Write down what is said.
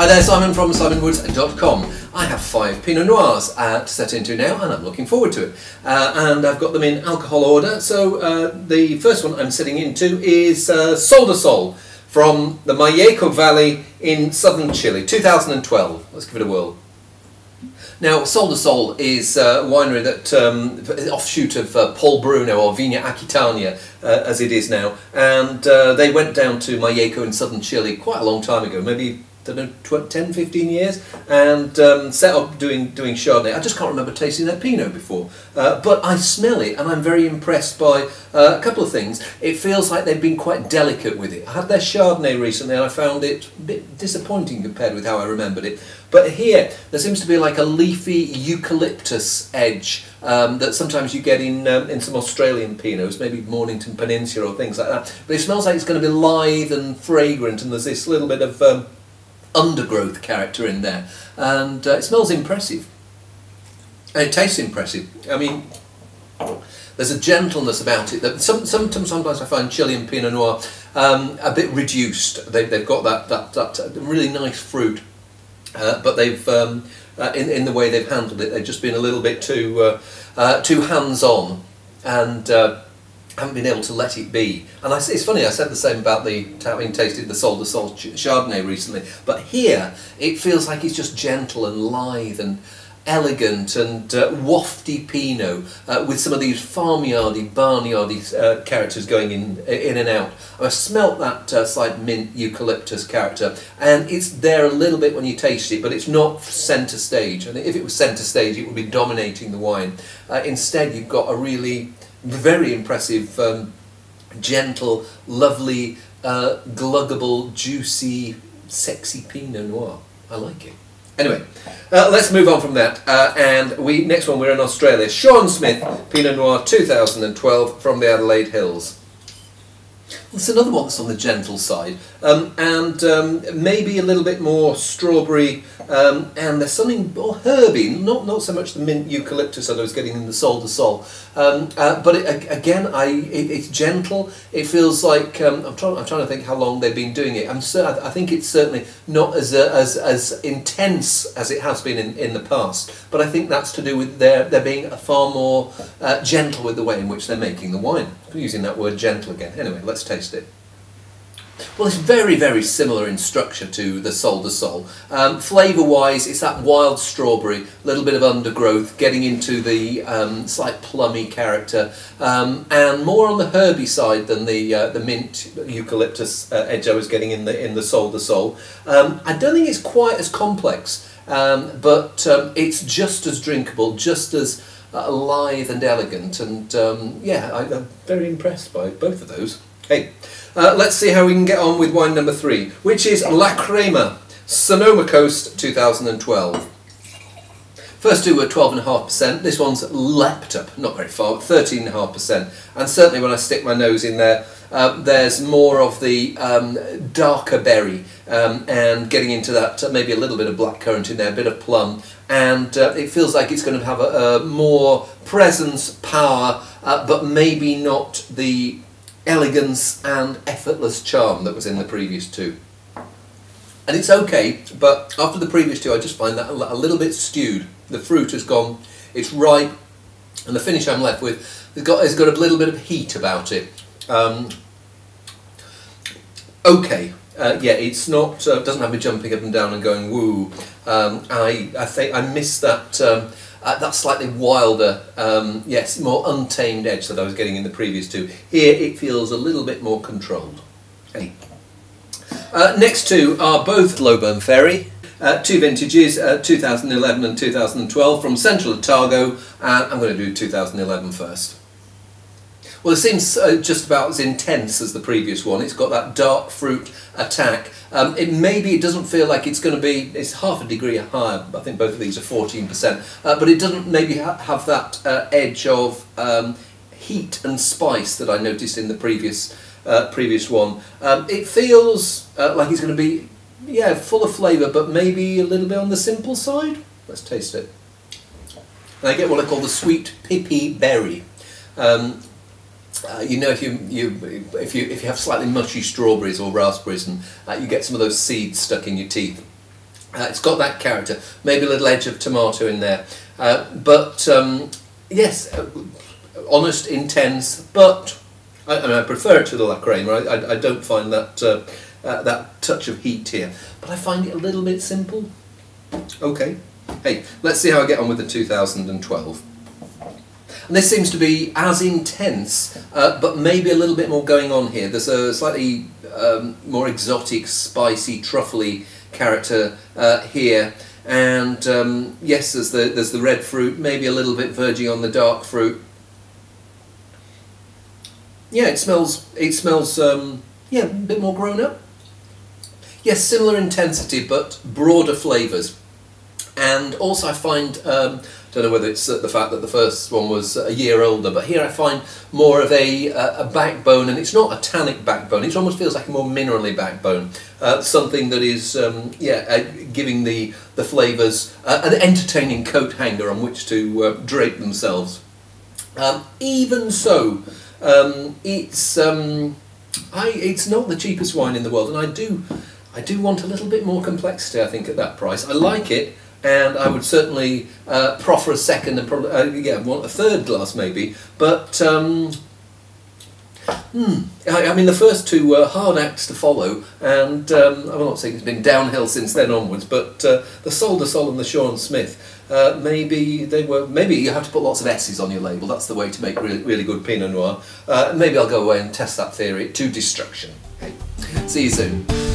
Hi there, Simon from simonwoods.com. I have five Pinot Noirs uh, to set into now and I'm looking forward to it. Uh, and I've got them in alcohol order. So uh, the first one I'm setting into is uh, Sol de Sol from the Malleco Valley in southern Chile, 2012. Let's give it a whirl. Now, Sol de Sol is a winery that um, offshoot of uh, Paul Bruno or Viña Aquitania, uh, as it is now, and uh, they went down to Malleco in southern Chile quite a long time ago, maybe don't know, 10, 15 years, and um, set up doing doing Chardonnay. I just can't remember tasting their Pinot before, uh, but I smell it, and I'm very impressed by uh, a couple of things. It feels like they've been quite delicate with it. I had their Chardonnay recently, and I found it a bit disappointing compared with how I remembered it. But here, there seems to be like a leafy eucalyptus edge um, that sometimes you get in um, in some Australian Pinots, maybe Mornington Peninsula or things like that. But it smells like it's going to be lithe and fragrant, and there's this little bit of um, undergrowth character in there, and uh, it smells impressive. And it tastes impressive. I mean, there's a gentleness about it that some, some, sometimes I find Chilean Pinot Noir um, a bit reduced. They, they've got that, that, that really nice fruit, uh, but they've um, uh, in, in the way they've handled it, they've just been a little bit too uh, uh too hands on, and uh, haven't been able to let it be. And I, it's funny, I said the same about the having tasted the Sol de Sol Chardonnay recently, but here it feels like it's just gentle and lithe and elegant and uh, wafty Pinot uh, with some of these farmyardy, barnyardy uh, characters going in in and out. I smelt that uh, slight mint eucalyptus character, and it's there a little bit when you taste it, but it's not centre stage. And if it was centre stage, it would be dominating the wine. Uh, instead, you've got a really very impressive, um, gentle, lovely, uh, gluggable, juicy, sexy Pinot Noir. I like it. Anyway, uh, let's move on from that. Uh, and we next one we're in Australia. Shaw and Smith, Pinot Noir 2012 from the Adelaide Hills. It's another one that's on the gentle side, um, and um, maybe a little bit more strawberry, um, and there's something more herby, not not so much the mint eucalyptus that I was getting in the Sol de Sol, um, uh, but it, again, I it, it's gentle. It feels like um, I'm trying I'm trying to think how long they've been doing it. I'm I think it's certainly not as uh, as as intense as it has been in, in the past, but I think that's to do with their there being far more uh, gentle with the way in which they're making the wine. Using that word gentle again. Anyway, let's taste it? Well, it's very, very similar in structure to the Sol de Sol. Um, Flavour-wise, it's that wild strawberry, a little bit of undergrowth, getting into the um, slight plummy character, um, and more on the herby side than the uh, the mint eucalyptus uh, edge I was getting in the in the Sol de Sol. Um, I don't think it's quite as complex, um, but um, it's just as drinkable, just as uh, lithe and elegant, and yeah, I, I'm very impressed by both of those. Hey, uh, let's see how we can get on with wine number three, which is La Crema, Sonoma Coast 2012. First two were 12.5%, this one's leapt up, not very far, 13.5%. And certainly when I stick my nose in there, uh, there's more of the um, darker berry um, and getting into that, uh, maybe a little bit of blackcurrant in there, a bit of plum. And uh, it feels like it's going to have a, a more presence, power, uh, but maybe not the elegance and effortless charm that was in the previous two. And it's okay, but after the previous two I just find that a little bit stewed. The fruit has gone, it's ripe, and the finish I'm left with has got, has got a little bit of heat about it. Um, okay, uh, yeah, it's not, uh, doesn't have me jumping up and down and going woo. Um, I, I think I miss that um, uh, that slightly wilder, um, yes, more untamed edge that I was getting in the previous two. Here it feels a little bit more controlled. Hey. Uh, next two are both Lowburn Ferry. Uh, two vintages, uh, 2011 and 2012 from Central Otago, and I'm going to do 2011 first. Well, it seems uh, just about as intense as the previous one. It's got that dark fruit attack. Um, it maybe it doesn't feel like it's going to be. It's half a degree higher. I think both of these are 14%, uh, but it doesn't maybe ha have that uh, edge of um, heat and spice that I noticed in the previous uh, previous one. Um, it feels uh, like it's going to be yeah full of flavour, but maybe a little bit on the simple side. Let's taste it. And I get what I call the sweet pippy berry. Um, uh, you know, if you, you if you if you have slightly mushy strawberries or raspberries, and uh, you get some of those seeds stuck in your teeth, Uh, it's got that character, maybe a little edge of tomato in there. Uh, but um, yes, uh, honest, intense, but I, I, mean, I prefer it to the La Crema. Right? I, I don't find that uh, that touch of heat here, but I find it a little bit simple. Okay, hey, let's see how I get on with the 2012. And this seems to be as intense, uh, but maybe a little bit more going on here. There's a slightly um, more exotic, spicy, truffly character uh, here. And um, yes, there's the, there's the red fruit, maybe a little bit verging on the dark fruit. Yeah, it smells, it smells, um, yeah, a bit more grown up. Yes, similar intensity, but broader flavours. And also I find, um, don't know whether it's the fact that the first one was a year older, but here I find more of a, a backbone, and it's not a tannic backbone, it almost feels like a more minerally backbone. Uh, something that is, um, yeah, uh, giving the, the flavours uh, an entertaining coat hanger on which to uh, drape themselves. Um, even so, um, it's, um, I, it's not the cheapest wine in the world, and I do, I do want a little bit more complexity, I think, at that price. I like it, and I would certainly uh, proffer a second and probably uh, yeah want a third glass maybe. But um, hmm, I, I, mean the first two were hard acts to follow, and um, I'm not saying it's been downhill since then onwards. But uh, the Sol de Sol and the Shaw and Smith. Uh, maybe they were. Maybe you have to put lots of S's on your label. That's the way to make really, really good Pinot Noir. Uh, maybe I'll go away and test that theory to destruction. Okay. See you soon.